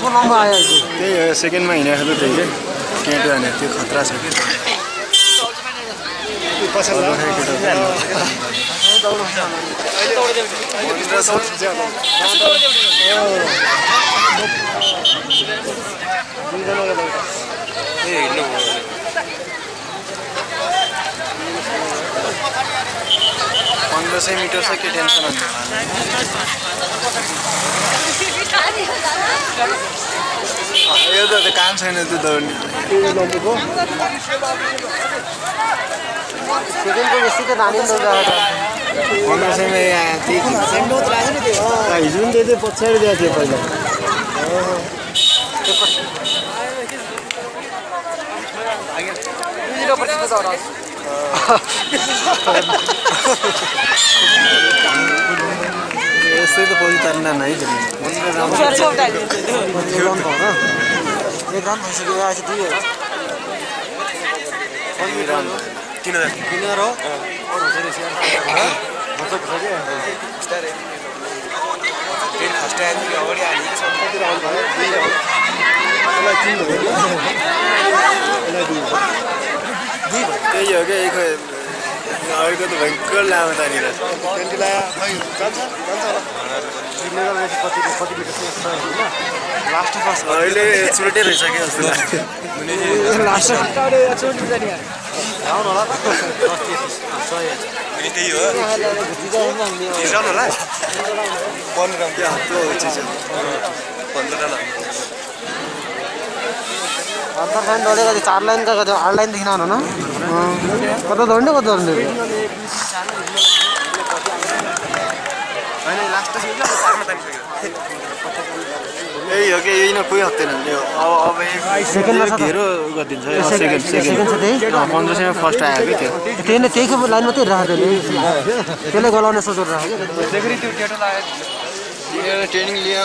को त्यही हो सेकेन्डमा हिँडेको त्यही चाहिँ केटो त्यो खतरा छ कि पन्ध्र सय मिटर छ के टेन्सन हुन्छ? यो त काम छैन त्यो दौड्ने पन्ध्र सयमा यहाँ हिजो पनि त्यही पछाडि दिएको थियो पहिला। यस्तै त पछि तार्न है एक राउन्ड भइसक्यो आज दुई हो तिन हजार हो? फर्स्ट अगाडि हालेको त्यही हो क्या एक अरूको त भयङ्कर लामो छ होइन लास्ट फर्स्ट अहिले छुट्टै रहेछ जस्तो होला त्यही होला पन्ध्र अन्तर लाइन दौडेको थियो चार लाइन गएको थियो आठ लाइनदेखि आउनु न कता दौड्ने कता दौड्ने यही हो कि यही न कोही हक्दैन त्यो अब अब गरिदिन्छ सेकेन्ड सेकेन्ड पन्ध्र सयमा फर्स्ट आयो कि त्यो त्यही नै त्यही लाइन मात्रै राखेको त्यसले गलाउने सोचेर राखेको ट्रेनिङ लियो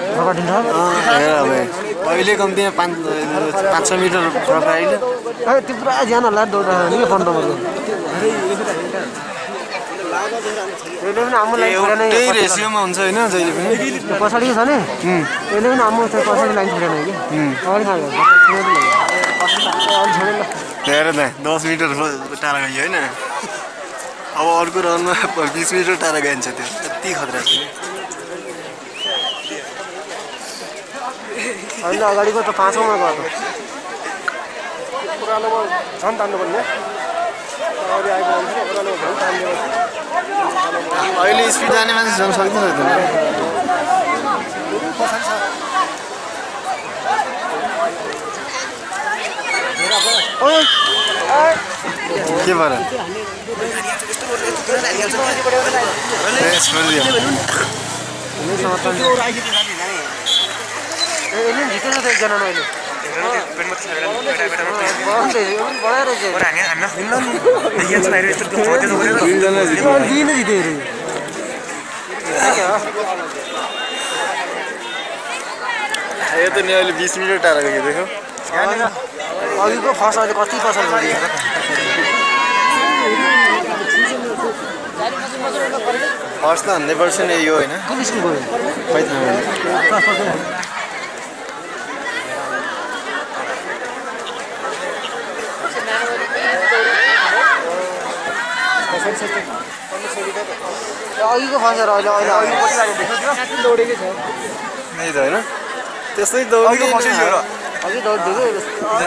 अहिले कम्तीमा पाँच पाँच छ मिटर फरक अहिले। ए त्यो पुरा ज्यान होला दौड नि छोडेन एउटै यो रेसियोमा हुन्छ होइन जहिले पनि। छ नि? पनि आम्मु त्यो पछाडि लाइन कि? हेर त दस मिटर टाढा गयो होइन। अब अर्को राउन्डमा बिस मिटर टाढा गइन्छ त्यो। यति खतरा छ। अहिले अगाडिको त पाँचौँमा गयो त। पुरानोमा झन् तान्नुपर्ने अगाडि आएको मान्छे पुरानोमा झन् तान्दियो अहिले स्पिड जाने मान्छे झन् सक्दैन के भएर। ए यसले एकजना दुईजना जित्यो। अरे यो त नि अहिले बिस मिटर टाढा गयो देखो अघिको फर्स्ट अहिले कति भयो फर्स्ट त हन्ड्रेड पर्सेन्ट यो होइन अघिको फसेर अहिले अहिले अघिपट्टि दौडेकै छ। त्यही त होइन। त्यस्तै दौडी अघि दौडिदिएको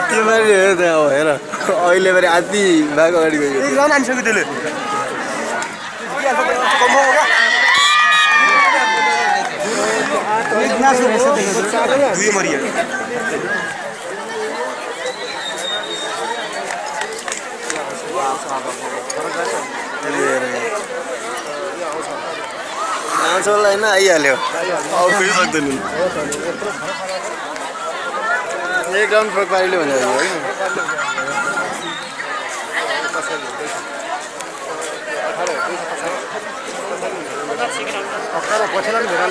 त्यो मारि हेर त्यहाँ अब हेर अहिले फेरि आधी भाग अगाडि गयो। आनिसक्यो त्यसले। दुई मरियो। पाँचवटा लाइन आइहाल्यो। अब सक्दैन। एक राउन्ड फरक पारिले भनेर होइन। भेडा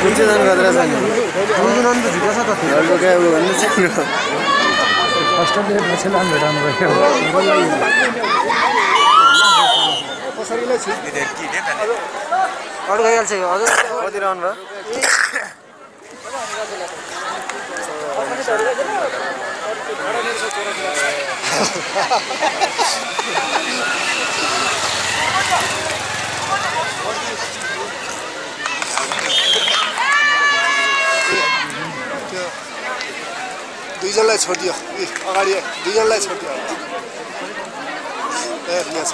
कुन चाहिँ जानु खतरा छैन अरू गइहाल्छ यो हजुर कति राउन्ड भयो दुईजनालाई छोडिदियो ए अगाडि दुईजनालाई छोडिदियो ए यहाँ छ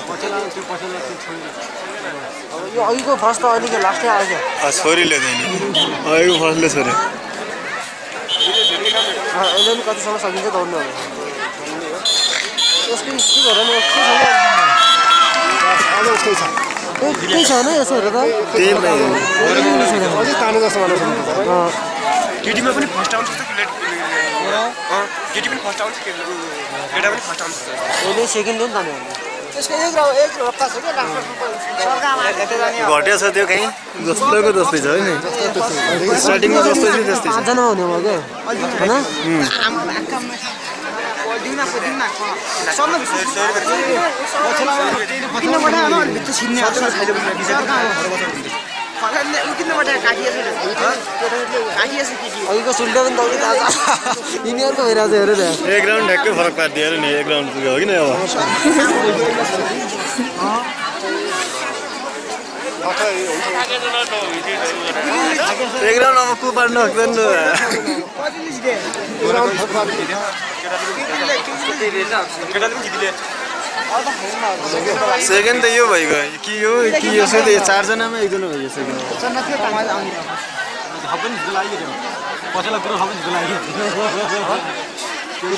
अब यो अघिको फर्स्ट त अहिलेको लास्टै आयो क्या? अँ, छोरीले अहिलेको फर्स्टले छोऱ्यो अहिले पनि कतिसम्म सकिन्छ दौड्नु यसको न छ? अझ छ। छ होइन त। त्यही तानो जस्तो केटीमा पनि फर्स्ट आउँछ जस्तो केटा केटी पनि फर्स्ट आउँछ केटा पनि फर्स्ट आउँछ सेकेन्ड हो नि छ छ त्यो कहीँ जस्तोको जस्तै छ होइन स्टार्टिङमा जस्तो थियो त्यस्तै छ होइन यिनीहरूको भइरहेको छ हेर एक राउन्ड ठ्याक्कै फरक पारिदियो अरे नि एक राउन्ड पुग्यो हो कि न अब एक राउन्ड अब को पार्नु सक्दैन केटा पनि जितिले सेकेन्ड त यो भइगयो कि यो कि यो चाहिँ यो चारजनामा एकजना भइगयो सेकेन्ड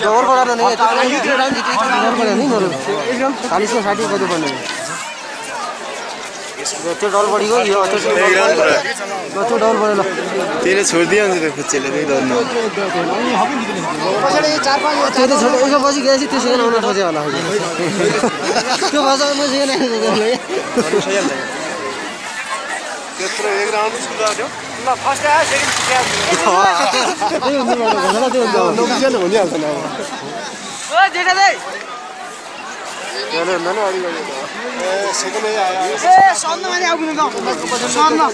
डबल पढाएर नै डबल पढायो नि? मेरो चालिसको साठी कति पर्ने त्यो डबल पढेको यो त्यो डबल पढ्यो ल त्यसले छोडिदियो त्यो खुच्चेले त्यही पाँच त्यो त छोड एक पछि गएपछि त्यो सेकेन्ड आउन खोज्यो होला त्यो भाषा म सेकेन्ड आएको त्यत्रो एक राउन्ड सुरु त्यो हुन्छ त्यो हुन्छ नौजना भनिहाल्छ सेकेन्डै आयो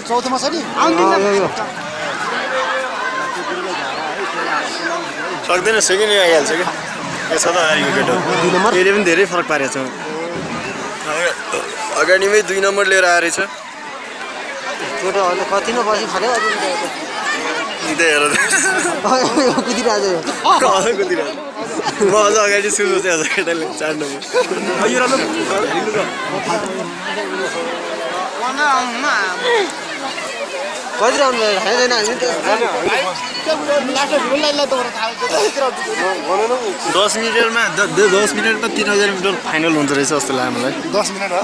चौथोमा छ नि सक्दैन सेकेन्ड आइहाल्छ क्या यो छ त अगाडिको? यसले पनि धेरै फरक पारेको छ अगाडिमै दुई नम्बर लिएर आएर छ त्यो त अहिले कति न हेर कुदिरहेको कुदिरहेको म अझ अगाडि छु चाहिँ अझ केटाले चार नम्बर कति राउन्ड दस द- दस मिनटमा तिन हजार मिटर फाइनल हुन्छ रहेछ जस्तो लाग्यो मलाई दस मिनट हो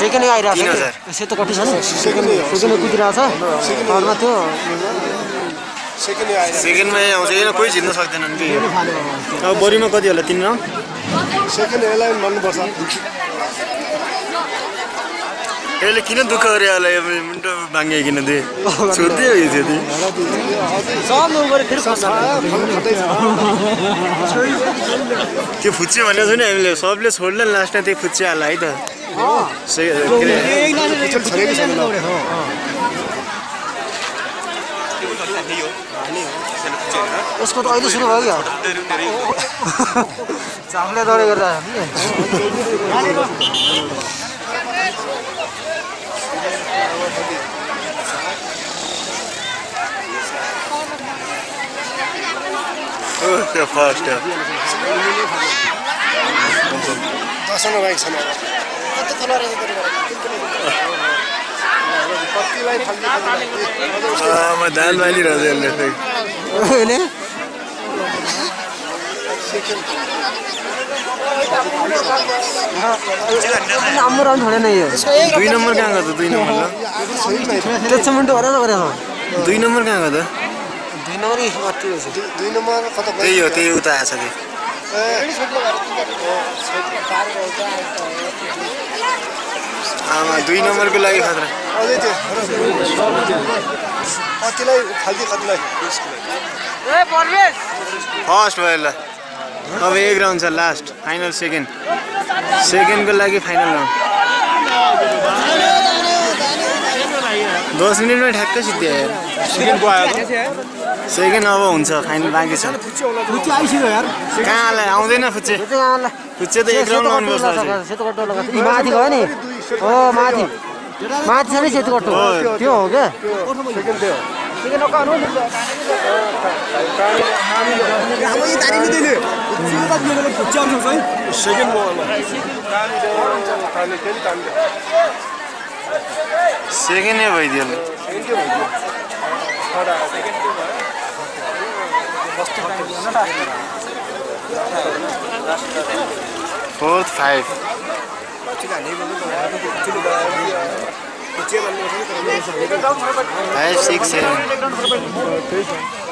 सेकेन्डै आइरहेको छ? सेतो कति छ सेकेन्डै कुदिरहेको छ घरमा त्यो सेकेन्डमै आउँछ। होइन कोही जित्न सक्दैनन् कि अब बढीमा कति होला तिन राउन्ड? सेकेन्ड यसलाई भन्नुपर्छ। यसले किन दुःख गरे होला? यो मुन्टो भाङ्गे किन दिए? छोडिदियो यो थियो ती सब उ गरे फेरि फस्छ खतै छ। त्यो फुच्चे भनेको छ नि हामीले। सबले छोड्ला लास्टमा त्यो फुच्चे हाल्ला है त से- के अरे, छोडेकै छैन यसको त अहिले सुरु भयो क्या? चामले दौडे गर्दा दसवटा बाइक छैन अब कति तल रहेछ कतिलाई फाल्ने म धान बालिरहेको छु होइन? राम्रो राउन्ड छोडेन यो। दुई नम्बर कहाँ गयो त दुई नम्बर ल। त्यससम्म त गरेर गरेर। दुई नम्बर कहाँ गयो त दुई नम्बर दुई नम्बर त्यही हो त्यही उता आएछ त्यो। आमा दुई नम्बरको लागि खतरा। अझै त्यो कतिलाई फाल्ने कतिलाई? फर्स्ट भयो ल। अब एक राउन्ड छ लास्ट फाइनल सेकेन्ड सेकेन्डको लागि फाइनल राउन्ड दस मिनटमा ठ्याक्कै सिद्धि आयो सेकेन्ड अब हुन्छ फाइनल बाँकी छ। कहाँलाई आउँदैन फुच्चे। फुच्चे त एक राउन्ड हो माथि। माथि छ नि सेतो त्यो हो क्या? सेकेन्ड भइदियो। Fourth five. Five six seven